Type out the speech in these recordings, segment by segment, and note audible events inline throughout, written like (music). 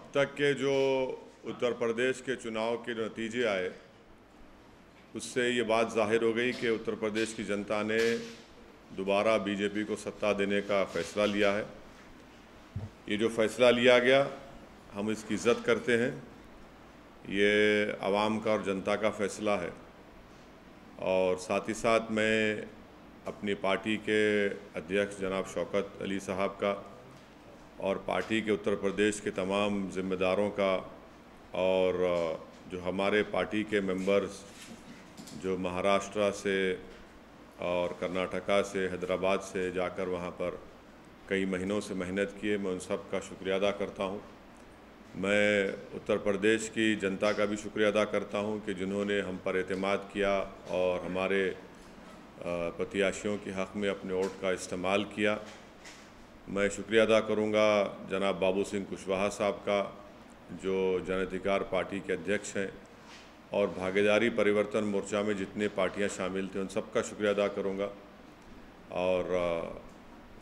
अब तक के जो उत्तर प्रदेश के चुनाव के नतीजे आए, उससे ये बात ज़ाहिर हो गई कि उत्तर प्रदेश की जनता ने दोबारा बीजेपी को सत्ता देने का फ़ैसला लिया है। ये जो फ़ैसला लिया गया, हम इसकी इज़्ज़त करते हैं। ये आवाम का और जनता का फ़ैसला है। और साथ ही साथ मैं अपनी पार्टी के अध्यक्ष जनाब शौकत अली साहब का और पार्टी के उत्तर प्रदेश के तमाम ज़िम्मेदारों का और जो हमारे पार्टी के मेंबर्स, जो महाराष्ट्र से और कर्नाटका से, हैदराबाद से जाकर वहाँ पर कई महीनों से मेहनत किए, मैं उन सब का शुक्रिया अदा करता हूँ। मैं उत्तर प्रदेश की जनता का भी शुक्रिया अदा करता हूँ कि जिन्होंने हम पर अतमाद किया और हमारे प्रत्याशियों के हक़ में अपने वोट का इस्तेमाल किया। मैं शुक्रिया अदा करूँगा जनाब बाबू सिंह कुशवाहा साहब का, जो जन अधिकार पार्टी के अध्यक्ष हैं और भागीदारी परिवर्तन मोर्चा में जितने पार्टियाँ शामिल थे उन सबका शुक्रिया अदा करूँगा। और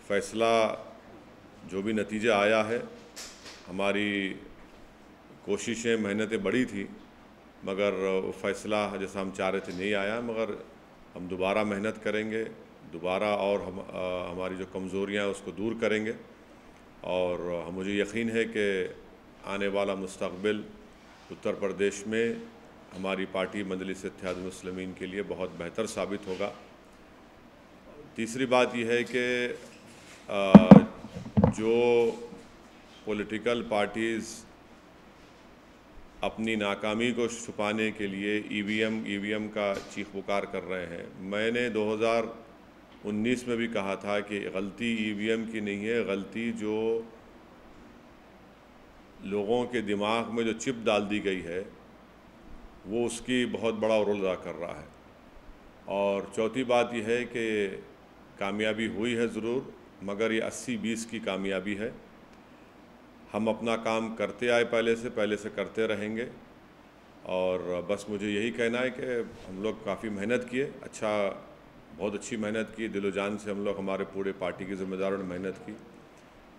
फ़ैसला जो भी नतीजा आया है, हमारी कोशिशें, मेहनतें बड़ी थी, मगर वो फ़ैसला जैसा हम चाह रहे थे नहीं आया, मगर हम दोबारा मेहनत करेंगे। दोबारा और हम आ, हमारी जो कमज़ोरियाँ उसको दूर करेंगे। और मुझे यकीन है कि आने वाला मुस्तबिल उत्तर प्रदेश में हमारी पार्टी मजलिस मुसलमिन के लिए बहुत बेहतर साबित होगा। तीसरी बात यह है कि जो पॉलिटिकल पार्टीज़ अपनी नाकामी को छुपाने के लिए ईवीएम ईवीएम का चीख पुकार कर रहे हैं मैंने 2019 में भी कहा था कि गलती ईवीएम की नहीं है, गलती जो लोगों के दिमाग में जो चिप डाल दी गई है, वो उसकी बहुत बड़ा रोल अदा कर रहा है। और चौथी बात यह है कि कामयाबी हुई है ज़रूर, मगर ये अस्सी बीस की कामयाबी है। हम अपना काम करते आए पहले से पहले से करते रहेंगे। और बस मुझे यही कहना है कि हम लोग काफ़ी मेहनत किए अच्छा बहुत अच्छी मेहनत की, दिलो जान से हम लोग हमारे पूरे पार्टी के ज़िम्मेदारों ने मेहनत की।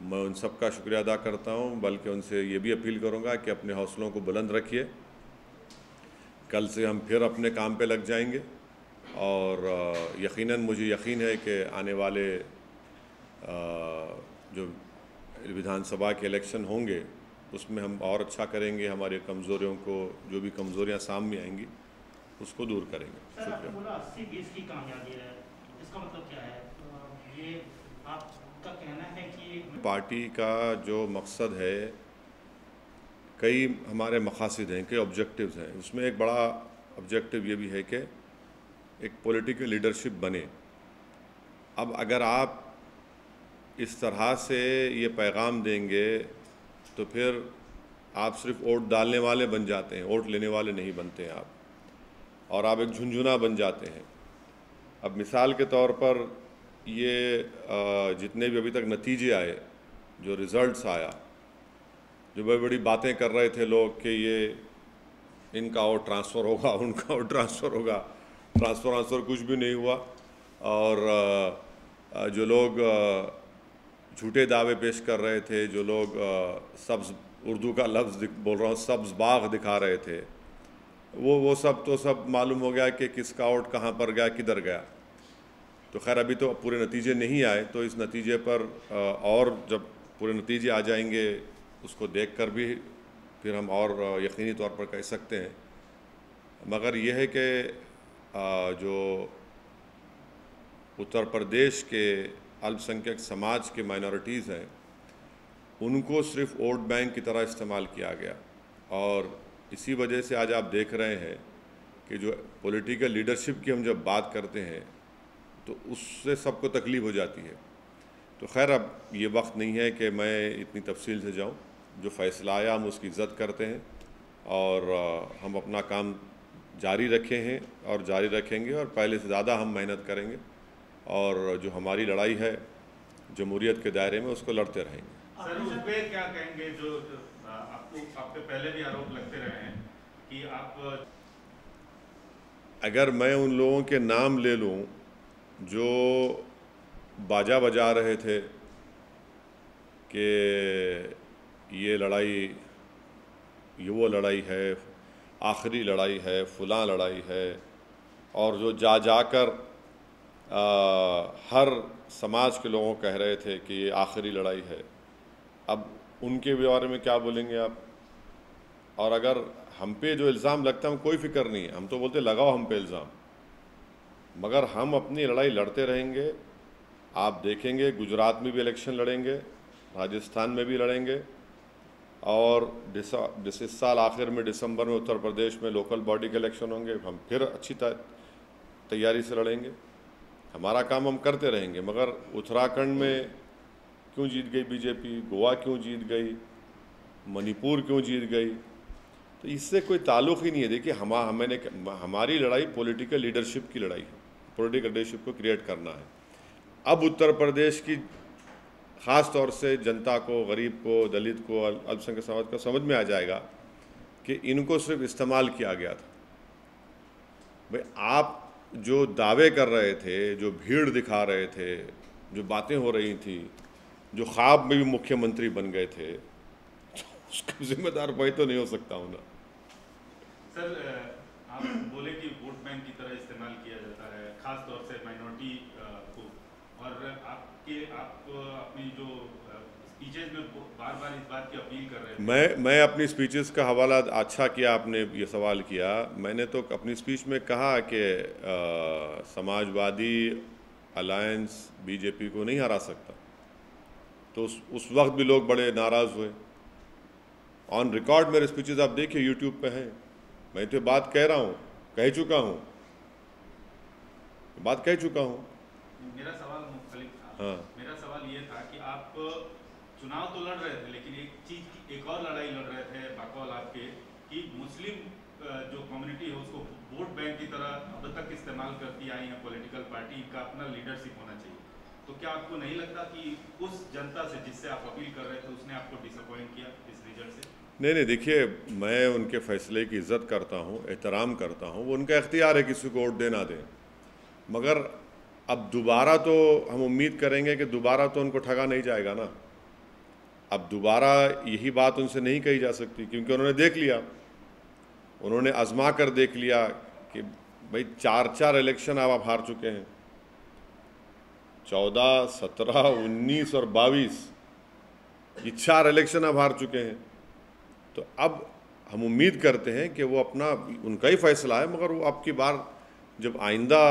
मैं उन सब का शुक्रिया अदा करता हूँ, बल्कि उनसे ये भी अपील करूँगा कि अपने हौसलों को बुलंद रखिए। कल से हम फिर अपने काम पे लग जाएँगे और यकीनन मुझे यकीन है कि आने वाले जो विधानसभा के इलेक्शन होंगे, उसमें हम और अच्छा करेंगे, हमारे कमज़ोरियों को, जो भी कमज़ोरियाँ सामने आएँगी। उसको दूर करेंगे। शुक्रिया। अस्सी बीस की कामयाबी है। इसका मतलब क्या है? ये आपका कहना है कि पार्टी का जो मकसद है कई हमारे मकासद हैं कई ऑब्जेक्टिव्स हैं। उसमें एक बड़ा ऑब्जेक्टिव ये भी है कि एक पॉलिटिकल लीडरशिप बने। अब अगर आप इस तरह से ये पैगाम देंगे तो फिर आप सिर्फ़ वोट डालने वाले बन जाते हैं वोट लेने वाले नहीं बनते हैं आप। और आप एक झुंझुना बन जाते हैं। अब मिसाल के तौर पर ये जितने भी अभी तक नतीजे आए, जो रिज़ल्ट्स आया, जो बड़ी बड़ी बातें कर रहे थे लोग कि ये इनका और ट्रांसफ़र होगा, (laughs) उनका और ट्रांसफ़र होगा ट्रांसफ़र ट्रांसफ़र कुछ भी नहीं हुआ। और जो लोग झूठे दावे पेश कर रहे थे, जो लोग सब्ज़, उर्दू का लफ्ज़ बोल रहा हूँ, सब्ज़ बाग दिखा रहे थे वो वो सब तो सब मालूम हो गया कि किसका आउट कहाँ पर गया, किधर गया। तो खैर, अभी तो पूरे नतीजे नहीं आए तो इस नतीजे पर और जब पूरे नतीजे आ जाएँगे, उसको देख कर भी फिर हम और यकीनी तौर पर कह सकते हैं। मगर यह है कि जो उत्तर प्रदेश के अल्पसंख्यक समाज के माइनॉरिटीज़ हैं, उनको सिर्फ़ वोट बैंक की तरह इस्तेमाल किया गया, और इसी वजह से आज आप देख रहे हैं कि जो पॉलिटिकल लीडरशिप की हम जब बात करते हैं तो उससे सबको तकलीफ़ हो जाती है। तो खैर, अब ये वक्त नहीं है कि मैं इतनी तफसील से जाऊँ। जो फ़ैसला आया, हम उसकी इज़्ज़त करते हैं और हम अपना काम जारी रखे हैं और जारी रखेंगे और पहले से ज़्यादा हम मेहनत करेंगे और जो हमारी लड़ाई है जमहूरीत के दायरे में, उसको लड़ते रहेंगे। सर क्या कहेंगे? जो पहले भी आरोप लगते रहे हैं कि आप अगर मैं उन लोगों के नाम ले लूँ जो बाजा बजा रहे थे कि ये लड़ाई ये वो लड़ाई है आखिरी लड़ाई है फलां लड़ाई है और जो जा जाकर आ, हर समाज के लोगों कह रहे थे कि ये आखिरी लड़ाई है अब उनके बारे में क्या बोलेंगे आप? और अगर हम पे जो इल्ज़ाम लगता है, हम कोई फ़िक्र नहीं है। हम तो बोलते लगाओ हम पे इल्ज़ाम। मगर हम अपनी लड़ाई लड़ते रहेंगे। आप देखेंगे, गुजरात में भी इलेक्शन लड़ेंगे, राजस्थान में भी लड़ेंगे। और इस साल आखिर में दिसंबर में उत्तर प्रदेश में लोकल बॉडी के इलेक्शन होंगे। हम फिर अच्छी तैयारी से लड़ेंगे। हमारा काम हम करते रहेंगे। मगर उत्तराखंड में क्यों जीत गई बीजेपी? गोवा क्यों जीत गई? मणिपुर क्यों जीत गई? तो इससे कोई ताल्लुक़ ही नहीं है। देखिए, हम मैंने हमारी लड़ाई पॉलिटिकल लीडरशिप की लड़ाई है। पॉलिटिकल लीडरशिप को क्रिएट करना है। अब उत्तर प्रदेश की, ख़ास तौर से जनता को, गरीब को, दलित को अल्पसंख्यक समाज को समझ में आ जाएगा कि इनको सिर्फ़ इस्तेमाल किया गया था। भाई, आप जो दावे कर रहे थे, जो भीड़ दिखा रहे थे, जो बातें हो रही थी जो ख्वाब में भी मुख्यमंत्री बन गए थे तो उसका जिम्मेदार वही तो नहीं हो सकता हूँ ना सर आप बोले कि वोट बैंक की तरह इस्तेमाल किया जाता है खास तौर से माइनॉरिटी को। और आपके आप अपनी जो स्पीचेस में बार बार इस बात की अपील कर रहे हैं मैं मैं अपनी स्पीचेस का हवाला अच्छा किया आपने ये सवाल किया। मैंने तो अपनी स्पीच में कहा कि समाजवादी अलायंस बीजेपी को नहीं हरा सकता। तो उस, उस वक्त भी लोग बड़े नाराज़ हुए। ऑन रिकॉर्ड मेरे स्पीचेस आप देखिए यूट्यूब पे हैं। मैं तो बात कह रहा हूँ कह चुका हूँ। बात कह चुका हूँ। मेरा सवाल मुख्तलिफ़ था। हाँ। मेरा सवाल ये था कि आप चुनाव तो लड़ रहे थे लेकिन एक चीज़ की एक और लड़ाई लड़ रहे थे बाकौल आपके कि मुस्लिम जो कम्युनिटी है उसको वोट बैंक की तरह अब तक इस्तेमाल करती आई है पॉलिटिकल पार्टी का अपना लीडरशिप होना चाहिए। तो क्या आपको नहीं लगता कि उस जनता से जिससे आप अपील कर रहे थे, उसने आपको डिसअपॉइंट किया इस रिज़ल्ट से? नहीं नहीं, देखिए, मैं उनके फ़ैसले की इज़्ज़त करता हूँ, एहतराम करता हूँ, वो उनका इख्तियार है किसी को वोट देना दें। मगर अब दोबारा तो हम उम्मीद करेंगे कि दोबारा तो उनको ठगा नहीं जाएगा ना। अब दोबारा यही बात उनसे नहीं कही जा सकती, क्योंकि उन्होंने देख लिया। उन्होंने आजमा कर देख लिया कि भाई चार चार इलेक्शन अब आप हार चुके हैं। चौदह, सत्रह, उन्नीस और बाईस ये चार इलेक्शन अब हार चुके हैं। तो अब हम उम्मीद करते हैं कि वो अपना, उनका ही फैसला है, मगर वो आपकी बार जब आइंदा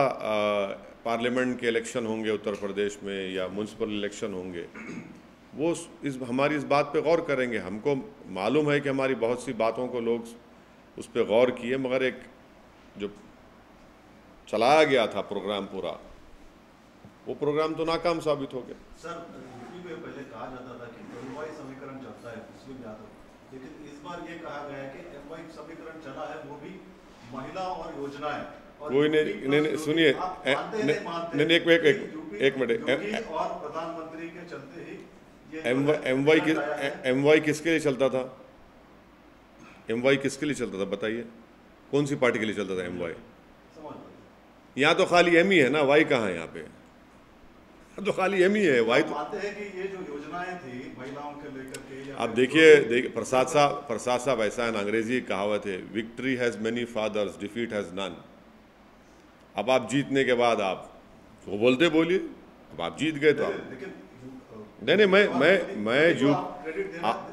पार्लियामेंट के इलेक्शन होंगे उत्तर प्रदेश में या म्यूनसिपल इलेक्शन होंगे, वो इस, हमारी इस बात पे गौर करेंगे। हमको मालूम है कि हमारी बहुत सी बातों को लोग उस पर गौर किए, मगर एक जो चलाया गया था प्रोग्राम पूरा वो प्रोग्राम तो नाकाम साबित हो गया। सर में पहले कहा जाता था कि समीकरण चलता है लेकिन इस बार ये कहा गया है कि एमवाई समीकरण चला है वो भी महिला और योजनाएँ कोई नहीं नहीं नहीं सुनिए नहीं नहीं एक एक एक मिनट और प्रधानमंत्री के चलते ही एम एम वाई किस एम वाई किसके लिए चलता था? एम वाई किसके लिए चलता था बताइए। कौन सी पार्टी के लिए चलता था एम वाई यहाँ तो खाली एम ही है ना वाई कहाँ है यहाँ पे? (laughs) तो खाली एम ही है वाई तो। हैं कि ये जो योजनाएँ थी महिलाओं के लेकर के अब देखिए देखिए प्रसाद साहब प्रसाद साहब ऐसा है अंग्रेज़ी कहावत है victory has many fathers defeat has none अब आप जीतने के बाद आप वो बोलते बोलिए अब आप जीत गए तो आप नहीं नहीं मैं मैं मैं यू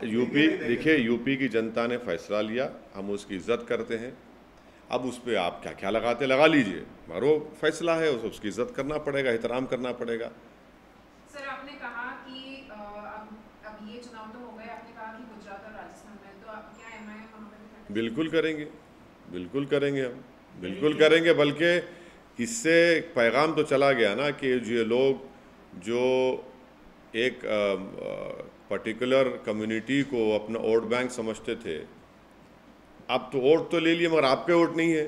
यूपी देखिए यूपी की जनता ने फैसला लिया हम उसकी इज़्ज़त करते हैं। अब उस पर आप क्या क्या लगाते लगा लीजिए। मगर वो फैसला है उसकी इज़्ज़त करना पड़ेगा एहतराम करना पड़ेगा सर आपने कहा कि अब अब ये चुनाव तो हो गए आपने कहा कि गुजरात और राजस्थान में तो आप क्या एम आई बिल्कुल करेंगे बिल्कुल करेंगे हम बिल्कुल करेंगे बल्कि इससे पैगाम तो चला गया ना कि जो लोग जो एक पर्टिकुलर कम्युनिटी को अपना वोट बैंक समझते थे आप तो वोट तो ले लिए मगर आपके वोट नहीं है।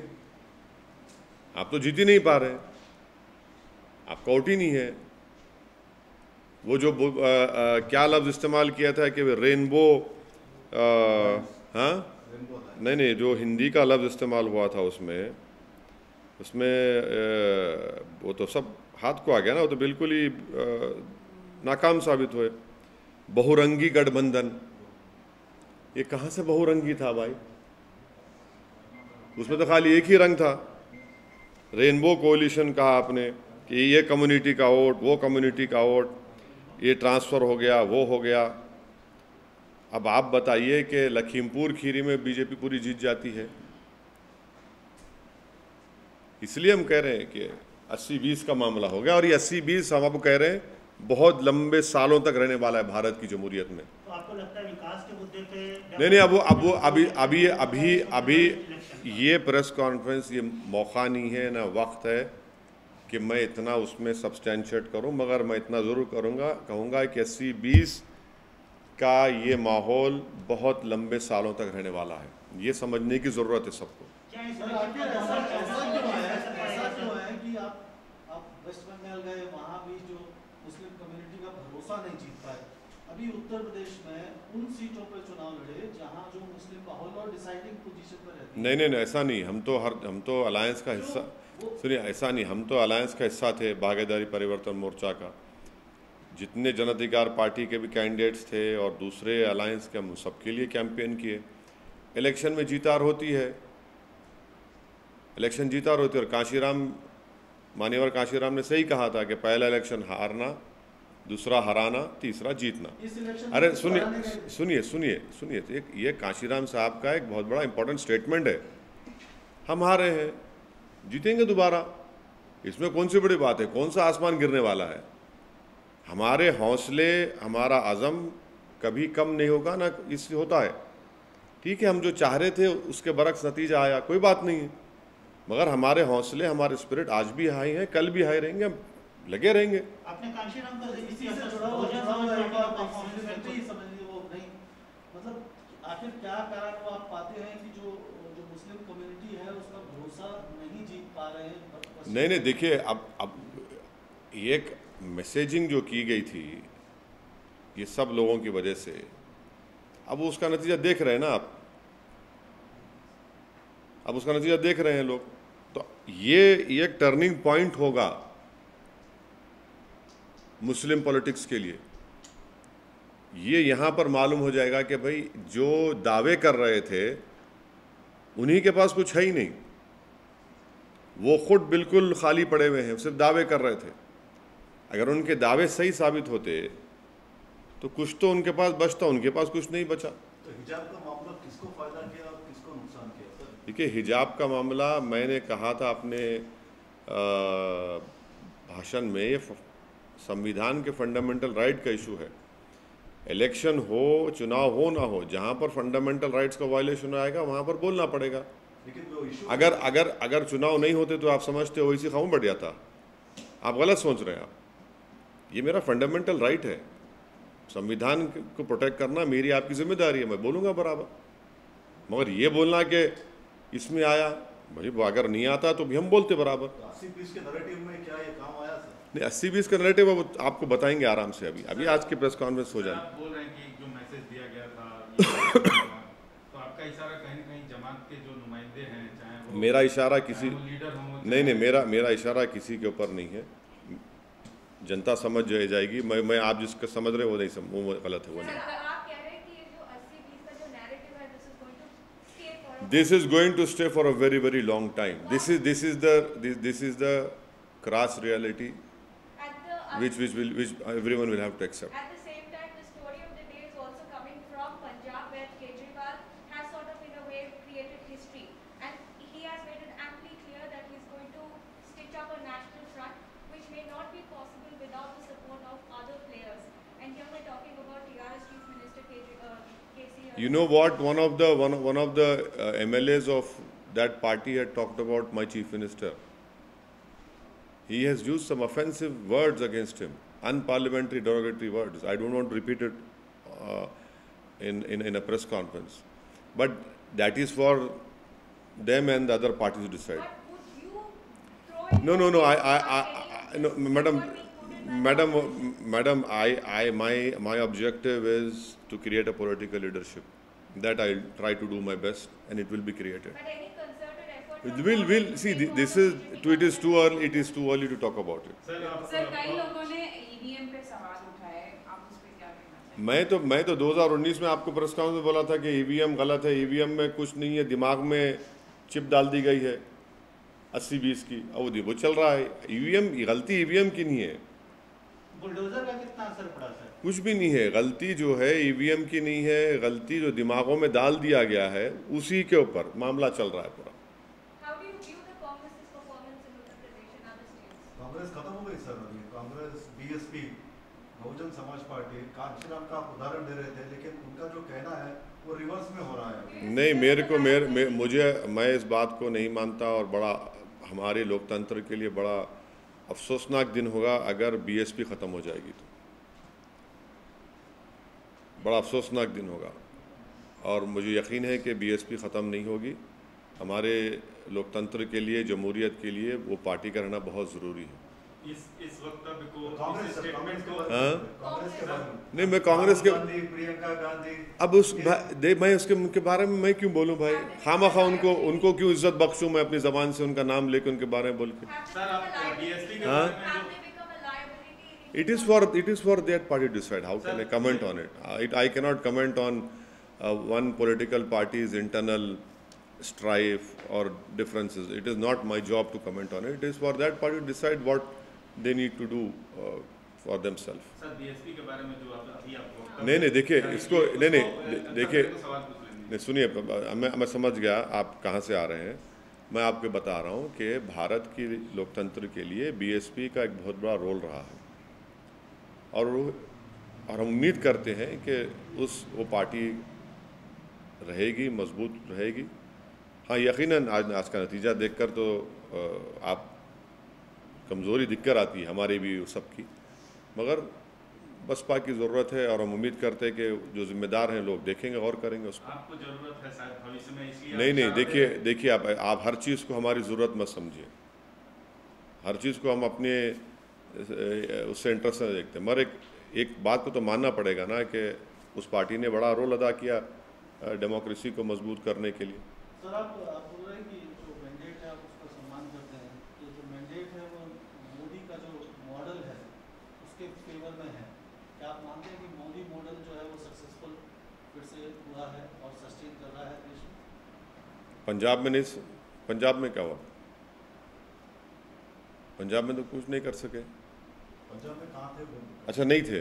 आप तो जीत ही नहीं पा रहे आपका वोट ही नहीं है। वो जो आ, आ, क्या लफ्ज़ इस्तेमाल किया था कि रेनबो हाँ? नहीं नहीं, जो हिंदी का लफ्ज़ इस्तेमाल हुआ था उसमें उसमें वो तो सब हाथ को आ गया ना, वो तो बिल्कुल ही नाकाम साबित हुए। बहुरंगी गठबंधन। ये कहाँ से बहुरंगी था भाई? उसमें तो खाली एक ही रंग था। रेनबो कोलिशन कहा आपने कि ये कम्युनिटी का वोट, वो कम्युनिटी का वोट, ये ट्रांसफ़र हो गया, वो हो गया। अब आप बताइए कि लखीमपुर खीरी में बीजेपी पूरी जीत जाती है। इसलिए हम कह रहे हैं कि 80-20 का मामला हो गया और ये 80-20 हम आपको कह रहे हैं बहुत लंबे सालों तक रहने वाला है भारत की जमहूरियत में। तो आपको लगता है विकास के मुद्दे पे नहीं नहीं अब वो अब वो अभी अभी अभी अभी ये प्रेस कॉन्फ्रेंस ये मौका नहीं है ना वक्त है कि मैं इतना उसमें सब्सटेंशिएट करूँ मगर मैं इतना ज़रूर करूँगा कहूँगा कि अस्सी बीस का ये माहौल बहुत लंबे सालों तक रहने वाला है। ये समझने की ज़रूरत है सबको। अभी उत्तर प्रदेश में उन सीटों पर चुनाव लड़े जहाँ जो मुस्लिम माहौल और डिसाइडिंग पोजीशन पर रहती नहीं नहीं ऐसा नहीं। हम तो हर हम तो अलायंस का हिस्सा सुनिए ऐसा नहीं। हम तो अलायंस का हिस्सा थे भागीदारी परिवर्तन मोर्चा का। जितने जन अधिकार पार्टी के भी कैंडिडेट्स थे और दूसरे अलायंस के हम सबके लिए कैंपेन किए। इलेक्शन में जीतार होती है। इलेक्शन जीतार होती है और काशीराम मान्यवर काशीराम ने सही कहा था कि पहला इलेक्शन हारना दूसरा हराना तीसरा जीतना। अरे सुनिए सुनिए सुनिए सुनिए एक ये काशीराम साहब का एक बहुत बड़ा इंपॉर्टेंट स्टेटमेंट है। हम हारे हैं जीतेंगे दोबारा। इसमें कौन सी बड़ी बात है? कौन सा आसमान गिरने वाला है? हमारे हौसले हमारा अज़म कभी कम नहीं होगा ना इससे होता है। ठीक है हम जो चाह रहे थे उसके बरक्स नतीजा आया कोई बात नहीं है। मगर हमारे हौसले हमारे स्पिरिट आज भी हाई हैं कल भी हाई रहेंगे हम लगे रहेंगे। आपने इसी इसी नहीं। मतलब आखिर क्या कारण वो आप पाते हैं कि जो जो मुस्लिम कम्युनिटी है उसका भरोसा नहीं जीत पा रहे हैं? नहीं नहीं देखिए अब अब एक मैसेजिंग जो की गई थी, ये सब लोगों की वजह से, अब उसका नतीजा देख रहे हैं ना आप? अब उसका नतीजा देख रहे हैं लोग। तो ये एक टर्निंग पॉइंट होगा मुस्लिम पॉलिटिक्स के लिए। ये यहाँ पर मालूम हो जाएगा कि भाई, जो दावे कर रहे थे, उन्हीं के पास कुछ है ही नहीं। वो खुद बिल्कुल खाली पड़े हुए हैं, सिर्फ़ दावे कर रहे थे। अगर उनके दावे सही साबित होते तो कुछ तो उनके पास बचता उनके पास कुछ नहीं बचा। तो हिजाब का मामला किसको फ़ायदा किया और किसको नुकसान किया? देखिए हिजाब का मामला मैंने कहा था अपने भाषण में ये संविधान के फंडामेंटल राइट का इशू है। इलेक्शन हो चुनाव हो ना हो जहाँ पर फंडामेंटल राइट्स का वायलेशन आएगा वहाँ पर बोलना पड़ेगा। अगर अगर अगर चुनाव नहीं होते तो आप समझते हो इसी खाऊं बढ़ जाता आप गलत सोच रहे हैं आप। ये मेरा फंडामेंटल राइट है। संविधान को प्रोटेक्ट करना मेरी आपकी ज़िम्मेदारी है मैं बोलूँगा बराबर। मगर ये बोलना कि इसमें आया भाई वो अगर नहीं आता तो भी हम बोलते बराबर। अस्सी बीस के नैरेटिव में क्या ये काम आया सर? नहीं अस्सी बीस का नरेटिव अब आपको बताएँगे आराम से अभी। अभी आज की प्रेस कॉन्फ्रेंस हो सर, जाए आप बोल रहे हैं कि जो मैसेज दिया गया था ये (coughs) तो आपका इशारा कहीं न कहीं जमात के जो नुमाइंदे हैं चाहे वो मेरा इशारा किसी नहीं नहीं मेरा मेरा इशारा किसी के ऊपर नहीं है। जनता समझ जाएगी। मैं मैं आप जिसको समझ रहे हो नहीं सम, वो गलत है वो नहीं। This is going to stay for a very very long time this is this is this is the crass reality which which will which every one will have to accept you know what? One of the one, one of the uh, mlas of that party had talked about my chief minister. He has used some offensive words against him unparliamentary derogatory words. I don't want to repeat it uh, in, in in a press conference. But that is for them and the other parties to decide. But would you throw No, no, no. I, I, I, I no, madam, madam, madam. I, I, my, my objective is to create a political leadership. That I'll try to do my best, and it will be created. It will, will see. This is, to, it is too early. It is too early to talk about it. Sir कई लोगों ने EVM पे सवाल उठाए आप उस पे क्या कहना मैं तो मैं तो 2019 में आपको प्रेस कॉन्फ्रेंस में बोला था कि ईवीएम गलत है ईवीएम में कुछ नहीं है दिमाग में चिप डाल दी गई है अस्सी बीस की अब वो- वो चल रहा है ईवीएम गलती ईवीएम की नहीं है बुलडोजर का कितना असर पड़ा सर? कुछ भी नहीं है। गलती जो है ईवीएम की नहीं है गलती जो दिमागों में डाल दिया गया है उसी के ऊपर मामला चल रहा है पूरा? कांग्रेस खत्म हो गई सर अभी। कांग्रेस बीएसपी बहुजन समाज पार्टी कांशीराम का उदाहरण दे रहे थे लेकिन उनका जो कहना है वो रिवर्स में हो रहा है नहीं मेरे को मेरे मुझे मैं इस बात को नहीं मानता और बड़ा हमारे लोकतंत्र के लिए बड़ा अफसोसनाक दिन होगा अगर बीएसपी ख़त्म हो जाएगी तो। बड़ा अफसोसनाक दिन होगा। और मुझे यकीन है कि बीएसपी ख़त्म नहीं होगी। हमारे लोकतंत्र के लिए जमहूरीत के लिए वो पार्टी का रहना बहुत ज़रूरी है। हाँ? नहीं मैं कांग्रेस के अब उस दे मैं उसके उनके बारे में मैं क्यों बोलूँ भाई? खाम खा उनको उनको क्यों इज़्ज़त बख्शूं मैं अपनी जबान से उनका नाम लेके उनके बारे में बोल के? हाँ it is for it is for that party decide how can I comment on it it I cannot comment on one political parties internal strife और differences it is not my job to comment on it is for that party decide what they need to do uh, for themselves. Sir BSP के बारे में जो आप अभी आप वक्तव्य नहीं, नहीं, देखिए, इसको- नहीं, नहीं, दे- देखिए- नहीं सुनिए मैं मैं समझ गया आप कहाँ से आ रहे हैं। मैं आपको बता रहा हूँ कि भारत की लोकतंत्र के लिए बीएसपी का एक बहुत बड़ा रोल रहा है। और और हम उम्मीद करते हैं कि उस वो पार्टी रहेगी मज़बूत रहेगी। हाँ यकीनन आज आज का नतीजा देखकर तो आप कमज़ोरी दिक्कत आती है हमारी भी सबकी। मगर बसपा की ज़रूरत है और हम उम्मीद करते हैं कि जो जिम्मेदार हैं लोग देखेंगे और करेंगे उसको। आपको ज़रूरत है शायद भविष्य में इसलिए नहीं नहीं देखिए देखिए आप आप हर चीज़ को हमारी ज़रूरत मत समझिए। हर चीज़ को हम अपने उससे इंटरेस्ट से देखते हैं। मगर एक एक बात को तो मानना पड़ेगा ना कि उस पार्टी ने बड़ा रोल अदा किया डेमोक्रेसी को मज़बूत करने के लिए। सर आप आप बोल रहे हैं कि जो मैंडेट है आप उसका सम्मान करते हैं तो जो मैंडेट है वो मोदी का जो मॉडल है फेवर में है। क्या आप मानते हैं कि मोदी मॉडल जो है वो सक्सेसफुल फिर से हुआ है और सस्टेन कर रहा है देश में? पंजाब में नहीं पंजाब में क्या हुआ? पंजाब में तो कुछ नहीं कर सके। पंजाब में कहाँ थे वो? अच्छा नहीं थे।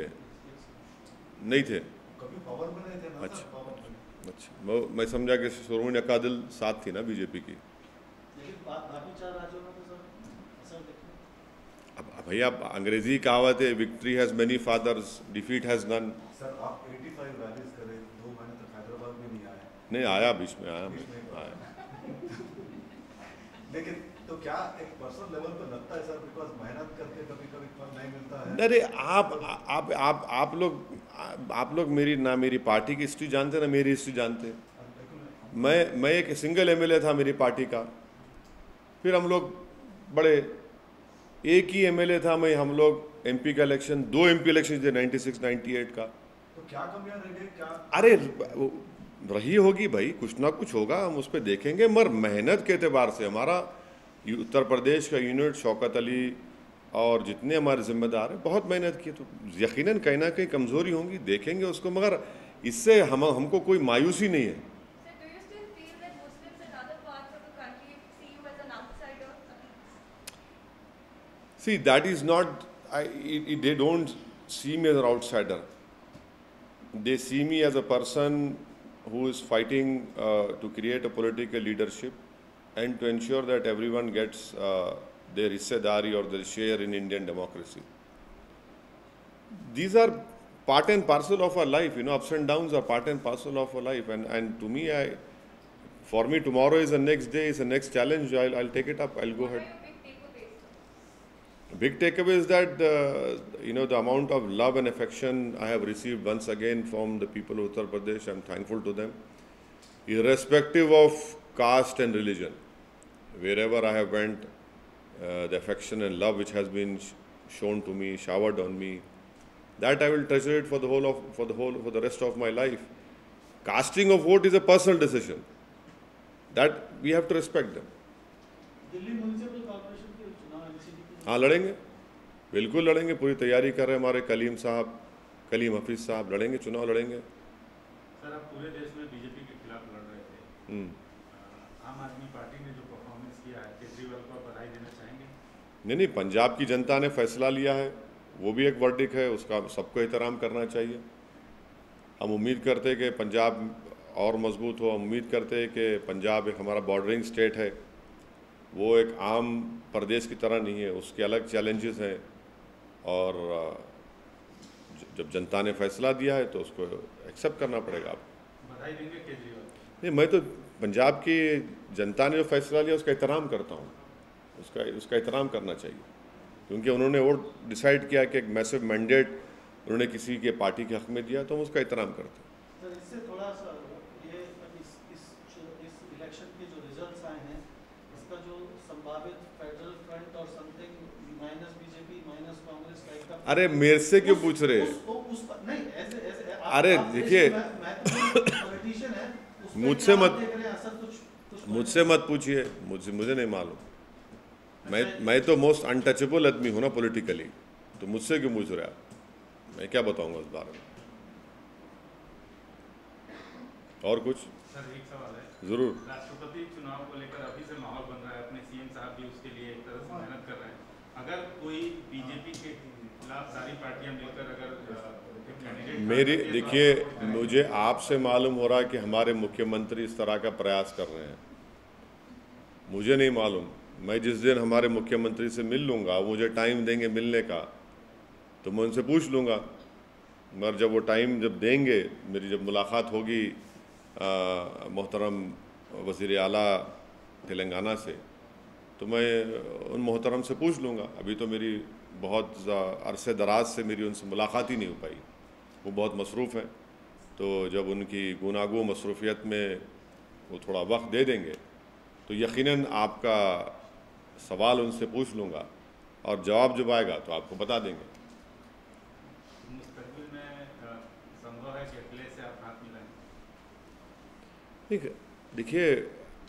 नहीं थे। कभी पावर में नहीं थे ना अच्छा। पावर में अच्छा मैं समझा कि शुरू अकादिल साथ थी ना बीजेपी की। लेकिन बाकी चार राज्यों में तो सर असर देखिए अब अब भैया अंग्रेज़ी कहावत है victory has many fathers defeat has none sir आप 85 रैलीज करे दो महीने तक हैदराबाद में नहीं आए। नहीं आया बीच में आया में आया। लेकिन तो क्या एक पर्सनल लेवल पे लगता है सर बिकॉज़ मेहनत करके कभी कभी फल नहीं मिलता है? अरे आप आप आप आप लोग आप लोग मेरी ना मेरी पार्टी की हिस्ट्री जानते ना मेरी हिस्ट्री जानते। मैं मैं एक सिंगल एमएलए था मेरी पार्टी का। फिर हम लोग बड़े एक ही एमएलए था मैं हम लोग एमपी का इलेक्शन दो एमपी इलेक्शन थे 96 98 का। तो क्या कमियाँ रह गई क्या अरे रही होगी भाई कुछ ना कुछ होगा हम उस पर देखेंगे। मगर मेहनत के एतबार से हमारा उत्तर प्रदेश का यूनिट शौकत अली और जितने हमारे जिम्मेदार हैं बहुत मेहनत की तो यकीनन कहीं ना कहीं कमज़ोरी होंगी देखेंगे उसको। मगर इससे हम हमको कोई मायूसी नहीं है। See, that is not, I, it, it- they don't see me as an outsider. They see me as a person who is fighting uh, to create a political leadership and to ensure that everyone gets uh, their hissedari or their share in Indian democracy. These are part and parcel of our life, you know, ups and downs are part and parcel of our life. And, and to me, I, for me, tomorrow is the next day, is the next challenge. I'll, I'll take it up, I'll go ahead. Big takeaway is that uh, you know the amount of love and affection I have received once again from the people of Uttar Pradesh. I'm thankful to them, irrespective of caste and religion. Wherever I have went, uh, the affection and love which has been sh- shown to me, showered on me, that I will treasure it for the whole of for the whole for the rest of my life. Casting of vote is a personal decision. That we have to respect them. हाँ लड़ेंगे। बिल्कुल लड़ेंगे। पूरी तैयारी कर रहे हैं हमारे कलीम साहब कलीम हफीज़ साहब लड़ेंगे चुनाव लड़ेंगे। सर आप पूरे देश में बीजेपी के खिलाफ लड़ रहे थे। हम्म। आम आदमी पार्टी ने जो परफॉर्मेंस किया है केजरीवाल को बधाई देना चाहेंगे? नहीं नहीं पंजाब की जनता ने फैसला लिया है। वो भी एक वर्डिक है उसका सबको एहतराम करना चाहिए। हम उम्मीद करते हैं कि पंजाब और मज़बूत हो। हम उम्मीद करते हैं कि पंजाब एक हमारा बॉर्डरिंग स्टेट है। वो एक आम प्रदेश की तरह नहीं है उसके अलग चैलेंजेस हैं और जब जनता ने फैसला दिया है तो उसको एक्सेप्ट करना पड़ेगा आप बधाई देंगे केजरीवाल। नहीं मैं तो पंजाब की जनता ने जो फैसला लिया उसका एहतराम करता हूँ। उसका उसका एहतराम करना चाहिए। क्योंकि उन्होंने वो डिसाइड किया कि एक मैसिव मैंडेट उन्होंने किसी के पार्टी के हक में दिया तो हम उसका एहतराम करते हैं सर इससे थोड़ा सा ये इस इस जो इस इलेक्शन के जो रिजल्ट्स आए हैं इसका जो संभावित फेडरल फ्रंट और something minus BJP minus Congress का एक अरे मेरे से क्यों पूछ रहे? अरे देखिए, तो है मुझसे मत- हैं? कुछ मुझसे मत पूछिए। मुझसे मुझे नहीं मालूम। मैं मैं तो मोस्ट अनटचेबल आदमी हूँ ना पॉलिटिकली तो मुझसे क्यों पूछ रहे आप? मैं क्या बताऊँगा उस बारे में? और कुछ? सर एक सवाल है। ज़रूर। राष्ट्रपति चुनाव को लेकर अभी से माहौल बन रहा है। अपने सीएम साहब भी उसके लिए एक तरह से मेहनत कर रहे हैं। अगर कोई बीजेपी के मेरी देखिए तो। मुझे आपसे मालूम हो रहा है कि हमारे मुख्यमंत्री इस तरह का प्रयास कर रहे हैं। मुझे नहीं मालूम। मैं जिस दिन हमारे मुख्यमंत्री से मिल लूँगा मुझे टाइम देंगे मिलने का तो मैं उनसे पूछ लूँगा। मगर जब वो टाइम जब देंगे मेरी जब मुलाकात होगी मोहतरम वज़ीर आला तेलंगाना से तो मैं उन मोहतरम से पूछ लूँगा। अभी तो मेरी बहुत अरसे दराज से मेरी उनसे मुलाकात ही नहीं हो पाई। वो बहुत मसरूफ़ हैं। तो जब उनकी गुनागो मसरूफियत में वो थोड़ा वक्त दे देंगे तो यकीनन आपका सवाल उनसे पूछ लूँगा और जवाब जब आएगा तो आपको बता देंगे। मुस्तकबिल में संभव कि अखिलेश से आप हाथ मिलाएँ। ठीक देखिए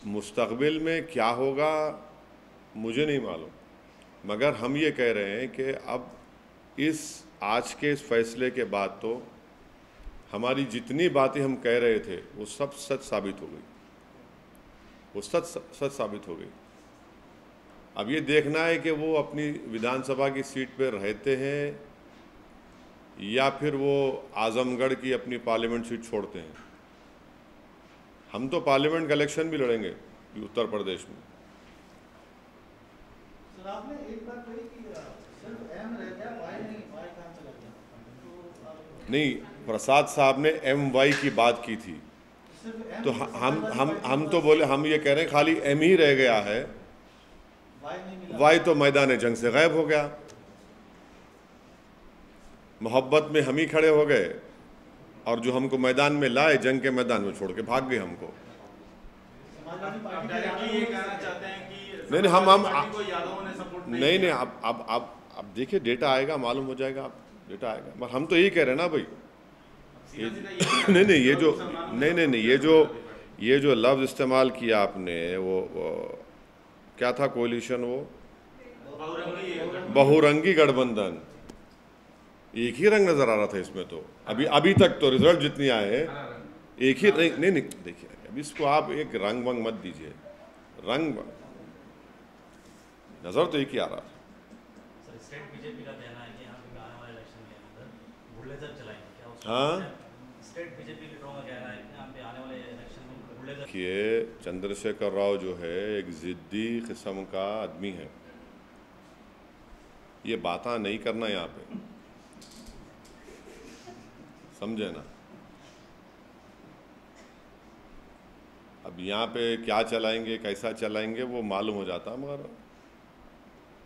मुस्तबिल में क्या होगा मुझे नहीं मालूम। मगर हम ये कह रहे हैं कि अब इस, आज के इस फैसले के बाद तो हमारी जितनी बातें हम कह रहे थे, वो सब सच साबित हो गई। वो सच सच साबित हो गई। अब ये देखना है कि वो अपनी विधानसभा की सीट पर रहते हैं या फिर वो आजमगढ़ की अपनी पार्लियामेंट सीट छोड़ते हैं। हम तो पार्लियामेंट का इलेक्शन भी लड़ेंगे उत्तर प्रदेश में। आपने एक बात कही कि सिर्फ़ एम रह गया वाई नहीं वाई कहाँ चला गया? तो नहीं प्रसाद साहब ने एम वाई की बात की थी। तो हम हम हम तो बोले हम ये कह रहे हैं खाली एम ही रह गया है। वाई नहीं मिला। वाई तो मैदान जंग से गायब हो गया। मोहब्बत में हम ही खड़े हो गए और जो हमको मैदान में लाए जंग के मैदान में छोड़ के भाग गए हमको। हैं नहीं, हम- हम- नहीं नहीं नहीं किया। अब अब अब अब देखिए डेटा आएगा मालूम हो जाएगा आप डेटा आएगा मगर हम तो यही कह रहे हैं ना भाई (laughs) ये नहीं नहीं ये है जो नहीं नहीं नहीं ये जो। ये जो लफ्ज़ इस्तेमाल किया आपने वो, वो क्या था कोलिशन वो बहुरंगी गठबंधन। एक ही रंग नज़र आ रहा था इसमें तो अभी अभी तक तो रिज़ल्ट जितने आए हैं एक ही नहीं नहीं नहीं देखिए अभी इसको आप एक रंग वंग मत दीजिए रंग नज़र तो एक ही आ रहा था सर स्टेट बीजेपी का कहना है कि यहाँ पे आने वाले इलेक्शन के अंदर बुलडोजर चलाएँगे क्या हाँ? स्टेट बीजेपी लीडरों का कहना है कि यहाँ पे आने वाले इलेक्शन में बुलडोजर देखिए चंद्रशेखर राव जो है एक ज़िद्दी किस्म का आदमी है। ये बातें नहीं करना यहाँ पे। समझे ना? अब यहाँ पे क्या चलाएँगे कैसा चलाएँगे वो मालूम हो जाता मगर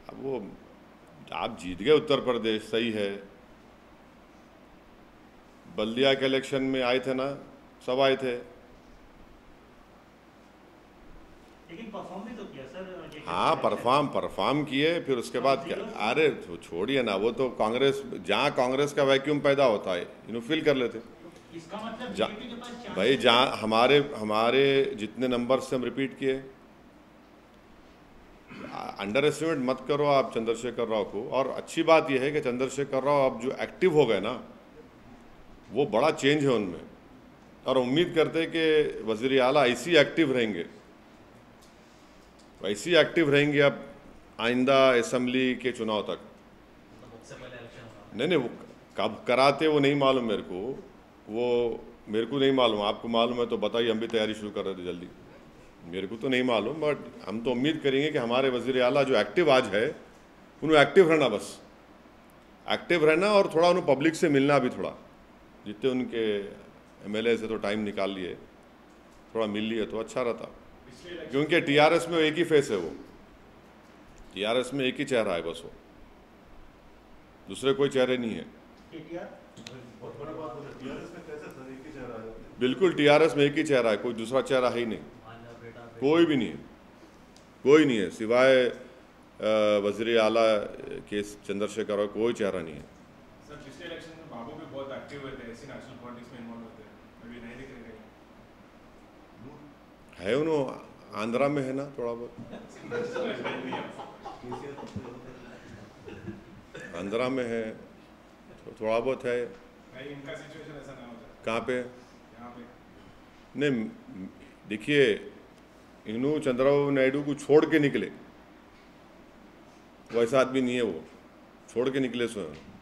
अब वो आप जीत गए उत्तर प्रदेश सही है। बल्दिया के इलेक्शन में आए थे ना सब आए थे। लेकिन परफॉर्म भी तो किया सर हाँ परफॉर्म परफॉर्म किए फिर उसके बाद क्या? अरे तो छोड़िए ना वो तो कांग्रेस जहाँ कांग्रेस का वैक्यूम पैदा होता है इन्हों फिल कर लेते। इसका मतलब जा- भाई जहाँ हमारे हमारे जितने नंबर से हम रिपीट किए अंडर एस्टिमेट मत करो आप चंद्रशेखर राव को। और अच्छी बात यह है कि चंद्रशेखर राव अब जो एक्टिव हो गए ना, वो बड़ा चेंज है उनमें। और उम्मीद करते हैं कि वज़ीर आला ऐसी एक्टिव रहेंगे। ऐसी एक्टिव रहेंगे अब आइंदा असम्बली के चुनाव तक। नहीं नहीं, वो कब कराते वो नहीं मालूम मेरे को। वो मेरे को नहीं मालूम, आपको मालूम है तो बताइए, हम भी तैयारी शुरू कर रहे थे जल्दी। मेरे को तो नहीं मालूम बट हम तो उम्मीद करेंगे कि हमारे वज़ीर अला जो एक्टिव आज है उन्हें एक्टिव रहना बस। एक्टिव रहना और थोड़ा उन्हें पब्लिक से मिलना भी थोड़ा। जितने उनके एमएलए से तो टाइम निकाल लिए थोड़ा मिल लिए तो अच्छा रहता। क्योंकि टीआरएस में एक ही फेस है वो। टीआरएस में एक ही चेहरा है बस वो। दूसरे कोई चेहरे नहीं है। केटीआर बहुत बड़ी बात बोले टीआरएस में एक ही चेहरा है? बिल्कुल टीआरएस में एक ही चेहरा है कोई दूसरा चेहरा है ही नहीं। कोई भी नहीं है। कोई नहीं है। सिवाय वज़ीर आला के चंद्रशेखर और कोई चेहरा नहीं है। है उन्होंने आंध्रा में है ना थोड़ा बहुत? आंध्रा में है। तो थोड़ा बहुत है। कहाँ पे? पे। नहीं देखिए इन्हू चंद्रबाबू नायडू को छोड़ के निकले। वैसा आदमी नहीं है वो। छोड़ के निकले स्वयं।